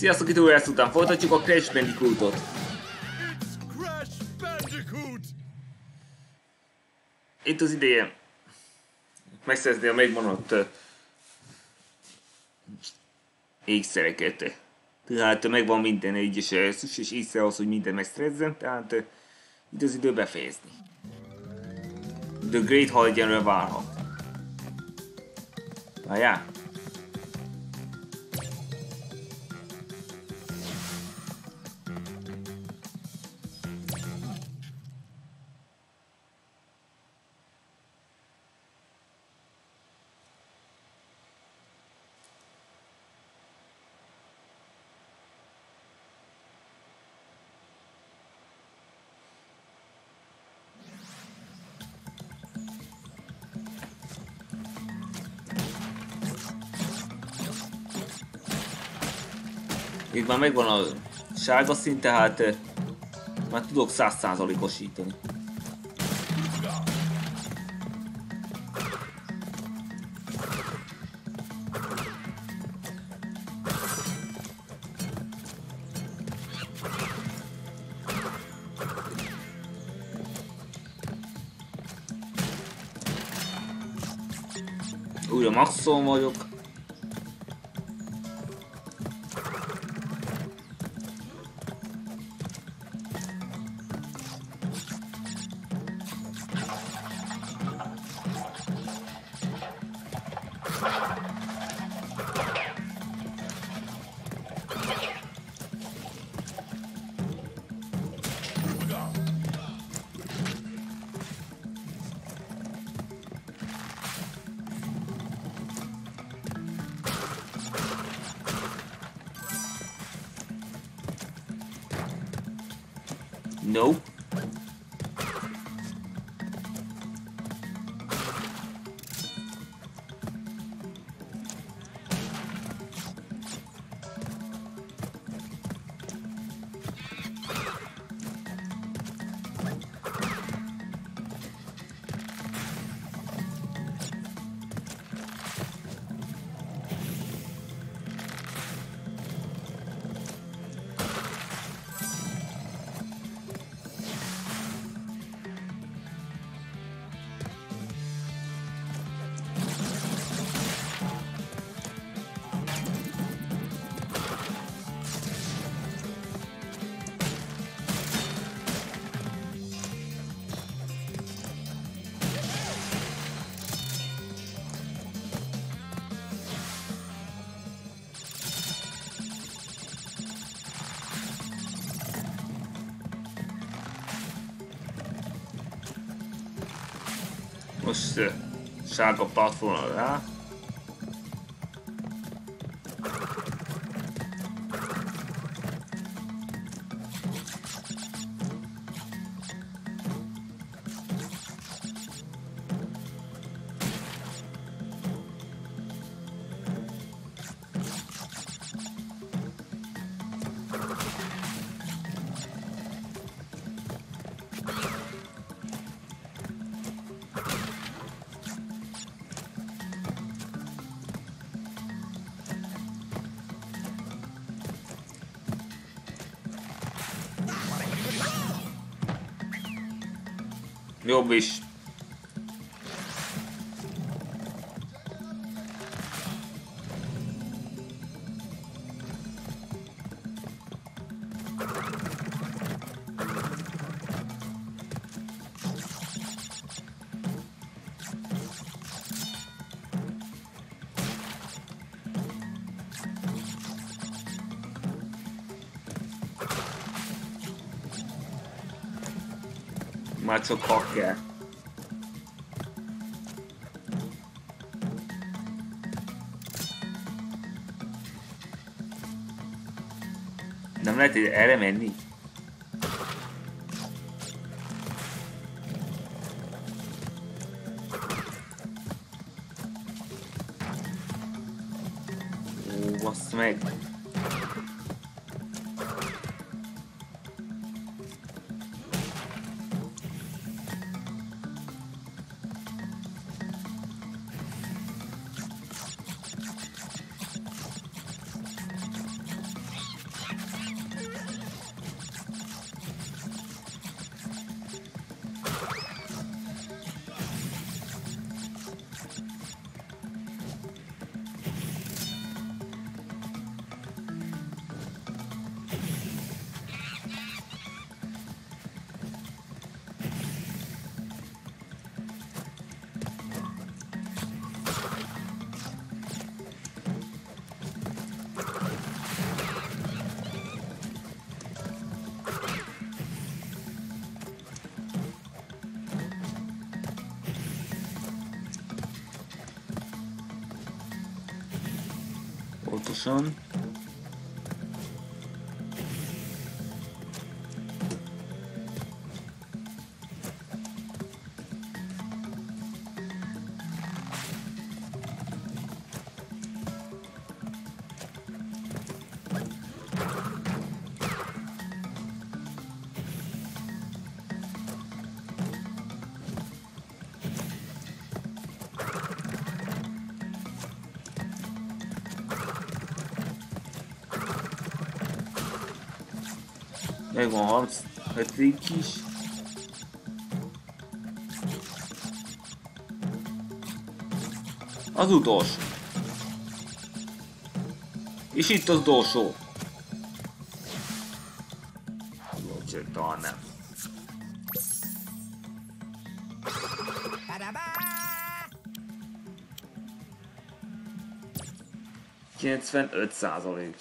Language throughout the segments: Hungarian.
Sziasztok, itt újra után folytatjuk a Crash Bandicootot. Bandicoot! Itt az ideje megszerezni a megmaradt uh, ékszereket. Tehát megvan minden egyes uh, szükséges észre az, hogy minden megszerezzen, tehát itt az idő befejezni. The Great Hall egyenlőre várhat. Várjál? Itt már megvan a sárga szint, tehát eh, már tudok százszázalékosítani. Újra maxon vagyok. Nope. Most sárga platformra rá. Jobb is. Már csak hacker. Nem lehet erre menni? schon. Megvan 37 is. Az utolsó. És itt az utolsó. Bocsánat, talán nem. Százalék.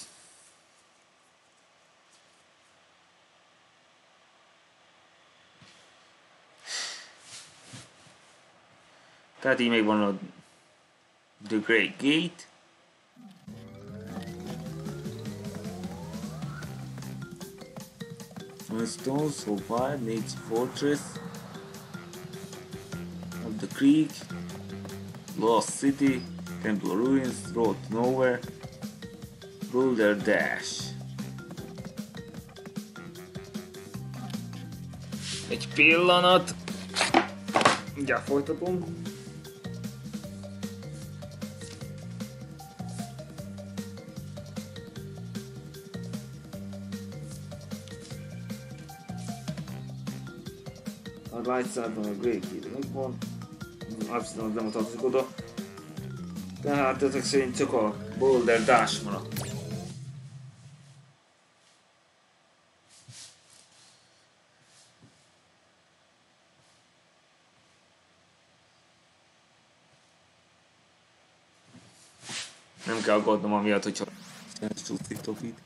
Tehát így még van a The Great Gate. Stone, so far, Nate's Fortress of the Creek, Lost City, Temple Ruins, Road Nowhere, Boulder Dash. Egy pillanat! Mindjárt folytatom. Van a Great Healing van. Abszolút nem tartozik oda. Tehát ezek szerint csak a Boulder Dash maradt. Nem kell aggódnom amiatt, hogyha nem csúszítok itt.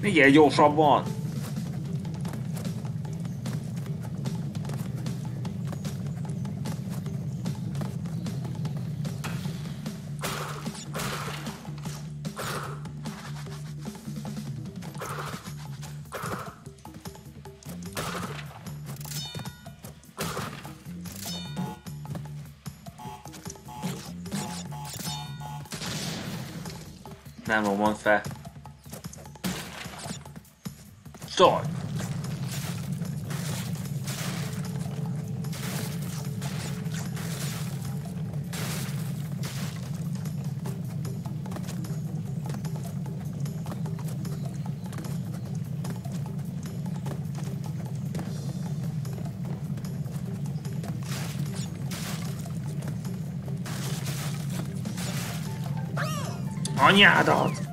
Migyél gyorsabban! Nem romont fel. Start! Anyádat!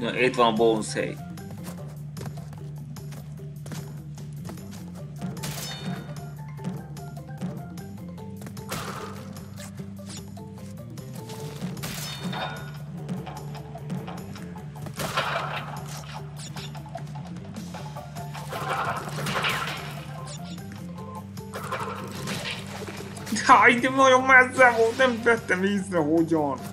Ja, itt van a bónusz hely. Háj, de nagyon messze volt, nem tettem észre, hogyan.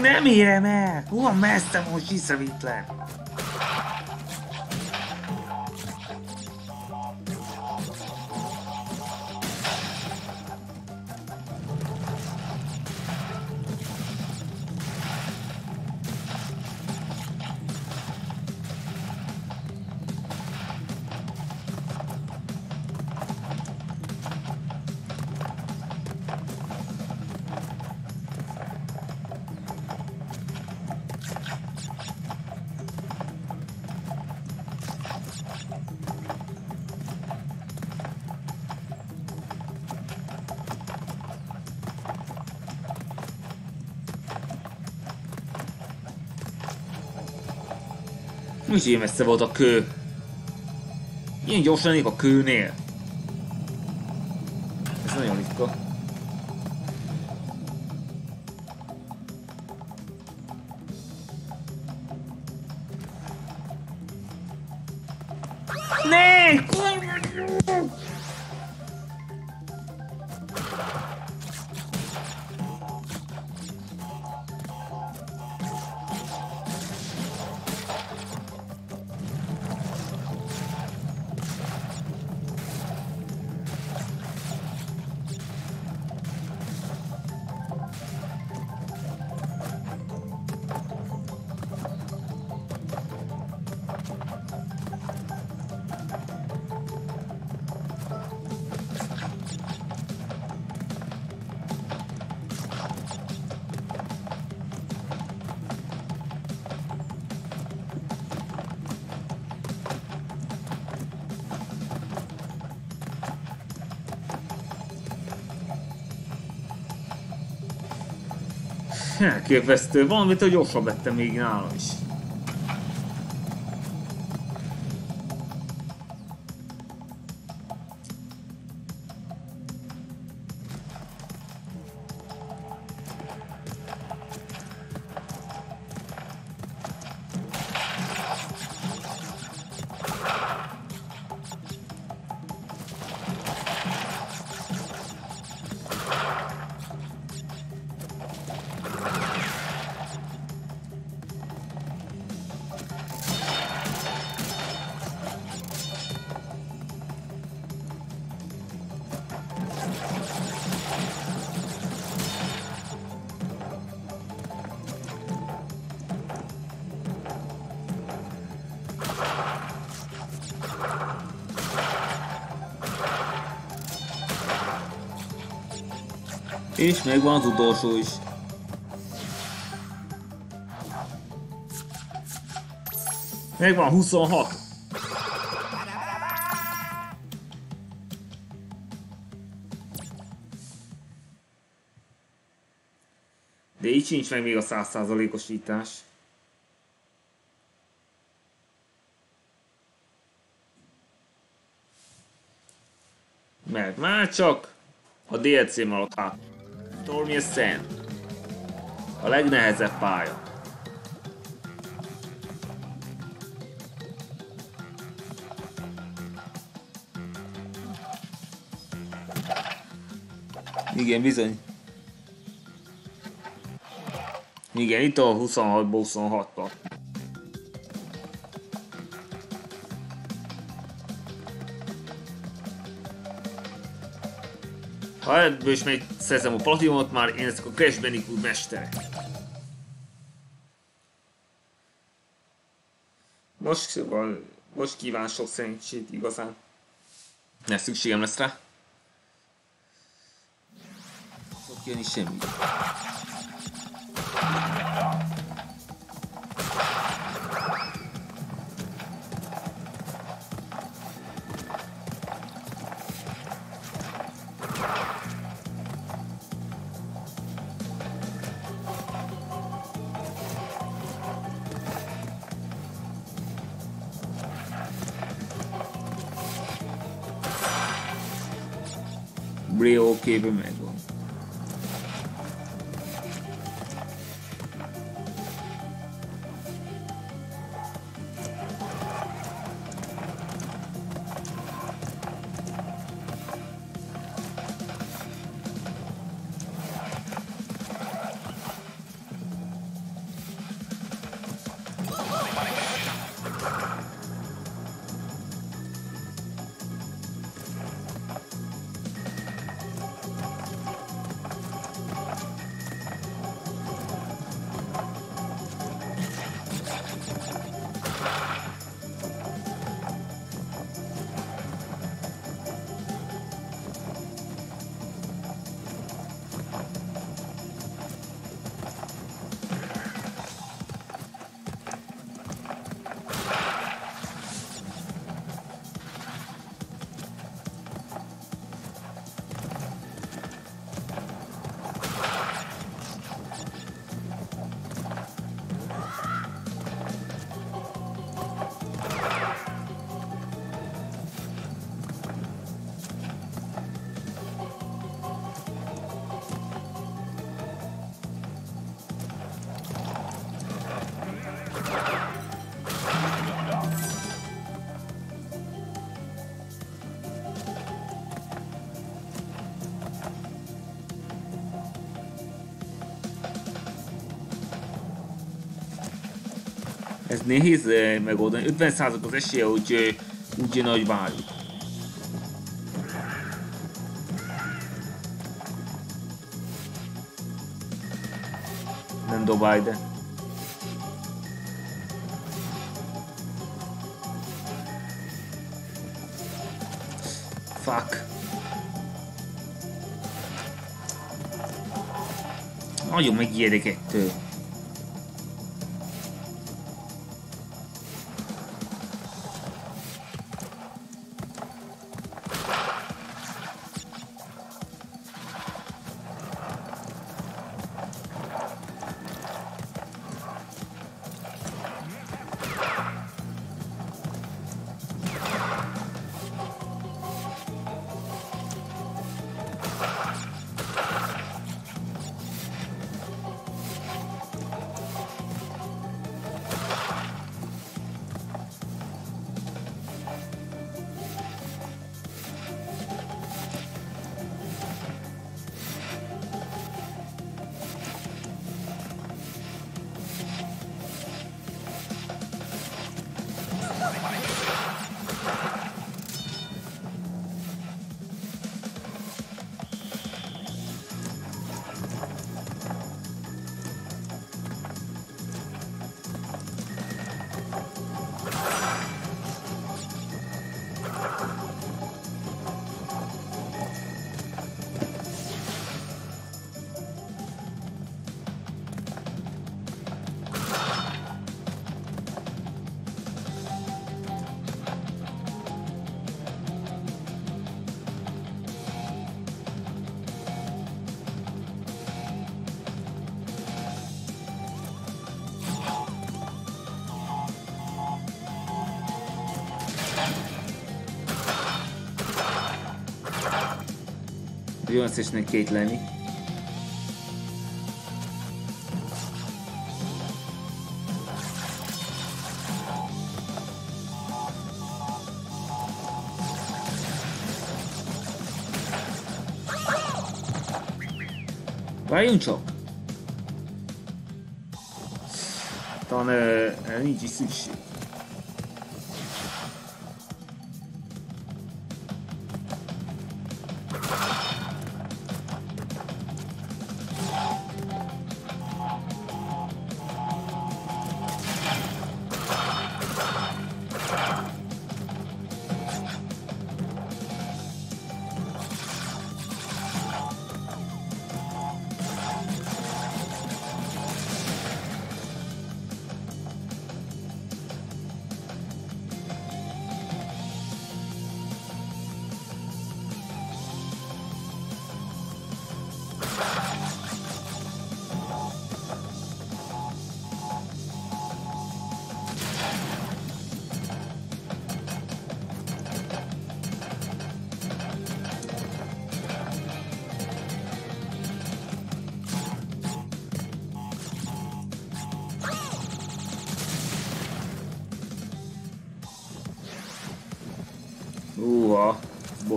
Nem érem el! Olyan messze most visszavitlen. Ilyen messze volt a kő. Ilyen gyorsan a kőnél. Elképesztő, valamit, hogy gyorsabb vettem még nálam is. És megvan az utolsó is. Megvan 26. De így sincs meg még a 100%-osítás. Mert már csak a DLC maradt hátra. Stormy Ascent. A legnehezebb pálya. Igen, bizony. Igen, itt a 26-ból 26-ban. Ha ebből is még szerzem a platinumot, már én ezek a Crash Bandicoot mestere. Most, van, most kíván sok szerencsét igazán. Ne szükségem lesz rá. Fog jönni semmi. Ez nehéz eh, megoldani. 50% az esélye, hogy úgy jön, ahogy várjuk. Nem dobálj, de... Fuck. Nagyon megijedek ettől. Összesnek két lenni. Várjunk csak! Talán uh, nincs is szükség.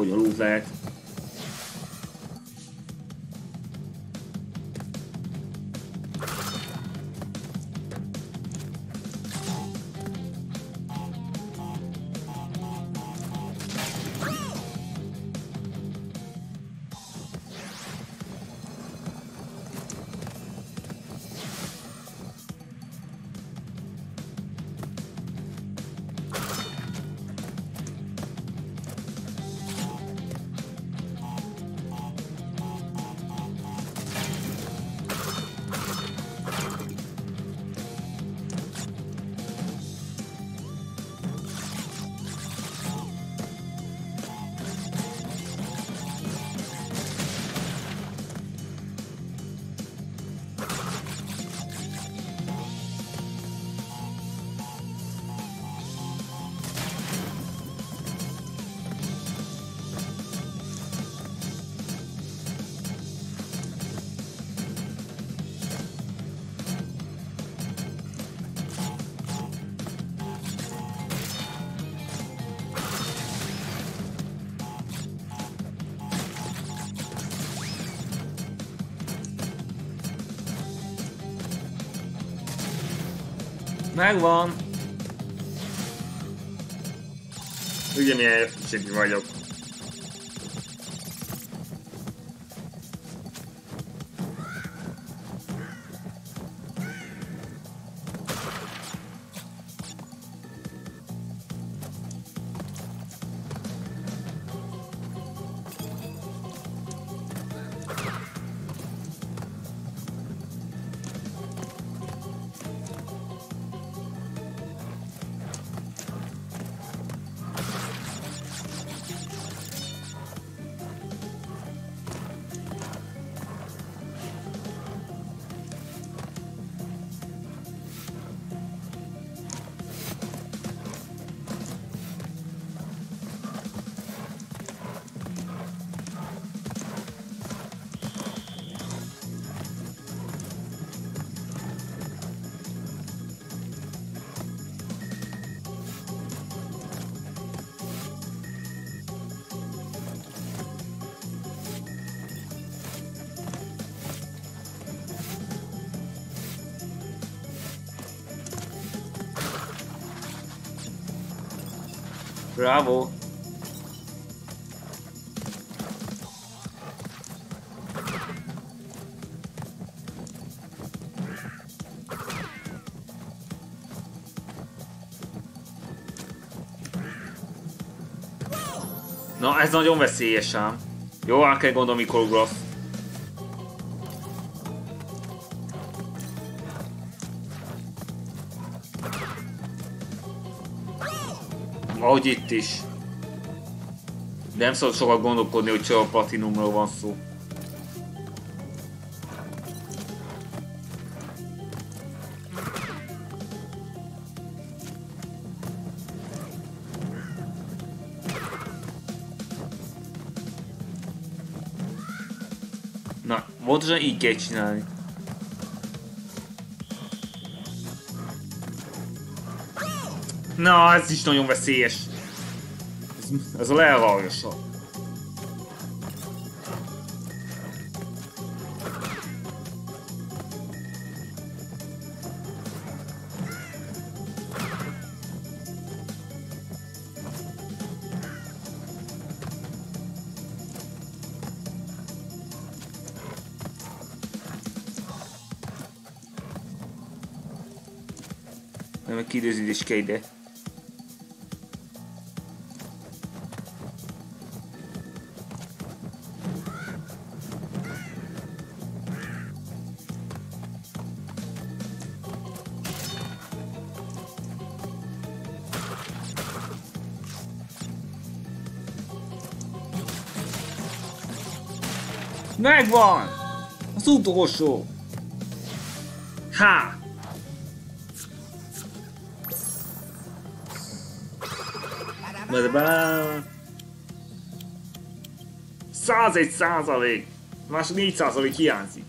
Bonyolult lehet. Megvan. Ugye milyen értékű vagyok. Bravo. Na, ez nagyon veszélyes ám. Jó, át kell gondolom, mikor ugrasz. Ahogy itt is. De nem szabad sokat gondolkodni, hogy csak a platinumról van szó. Na, pontosan így kell csinálni. Na, ez is nagyon veszélyes. Ez, ez a meg kiidőzítés kell ide. Megvan! Az utolsó! Badabá. 101 százalék! Más 4 százalék hiányzik.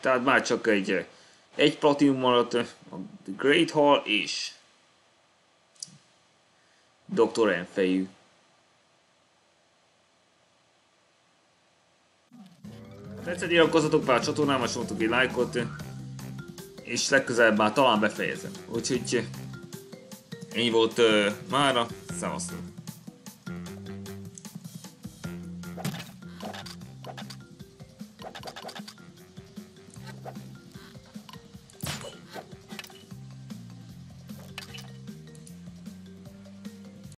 Tehát már csak egy, egy platinum maradt a Great Hall és Dr. Enfejű. Tetszett, iratkozzatok fel a csatornámra, és egy lájkot, és legközelebb már talán befejezem. Úgyhogy ennyi volt uh, mára, szevasztok!